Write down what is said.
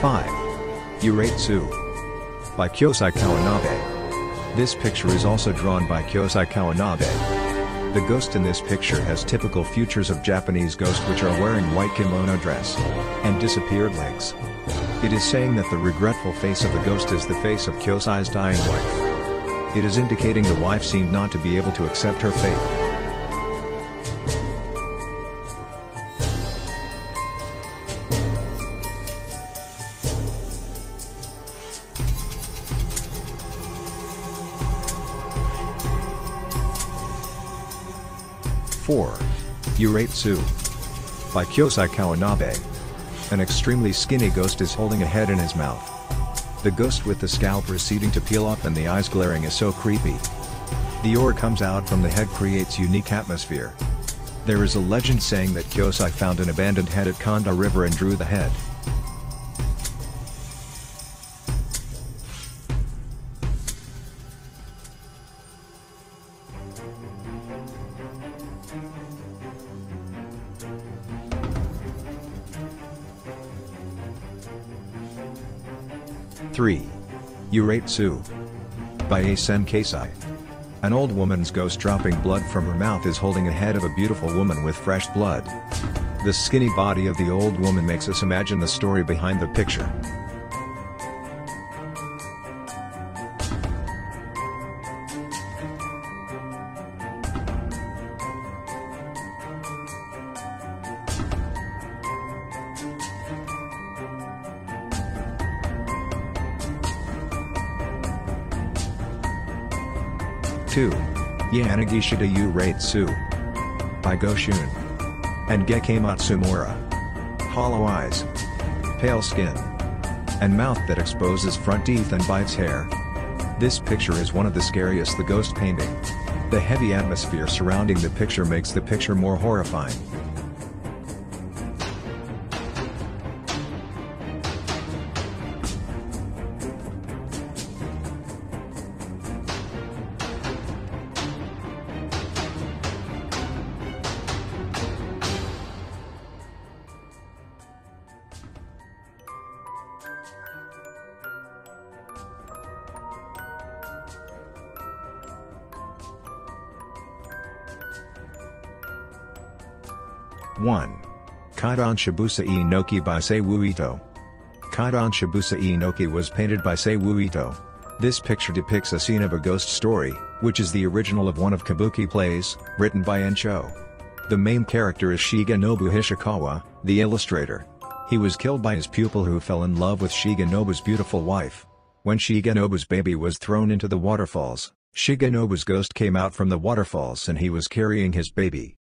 5. Yureizu. By Kyosai Kawanabe. This picture is also drawn by Kyosai Kawanabe. The ghost in this picture has typical features of Japanese ghost which are wearing white kimono dress and disappeared legs. It is saying that the regretful face of the ghost is the face of Kyosai's dying wife. It is indicating the wife seemed not to be able to accept her fate. 4. Yureizu. By Kyosai Kawanabe. An extremely skinny ghost is holding a head in his mouth. The ghost with the scalp receding to peel off and the eyes glaring is so creepy. The ore comes out from the head creates unique atmosphere. There is a legend saying that Kyosai found an abandoned head at Kanda River and drew the head. 3. Yureizu. By Eisen Keisai. An old woman's ghost dropping blood from her mouth is holding a head of a beautiful woman with fresh blood. The skinny body of the old woman makes us imagine the story behind the picture. 2. Yanagishita Yureizu. By Goshun. And Geke Matsumura. Hollow eyes. Pale skin. And mouth that exposes front teeth and bites hair. This picture is one of the scariest the ghost painting. The heavy atmosphere surrounding the picture makes the picture more horrifying. 1. Kaidan Chibusa no Enoki by Seiu Ito. Kaidan Chibusa no Enoki was painted by Seiu Ito. This picture depicts a scene of a ghost story, which is the original of one of kabuki plays, written by Encho. The main character is Shigenobu Hishikawa, the illustrator. He was killed by his pupil who fell in love with Shigenobu's beautiful wife. When Shigenobu's baby was thrown into the waterfalls, Shigenobu's ghost came out from the waterfalls and he was carrying his baby.